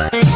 Bye.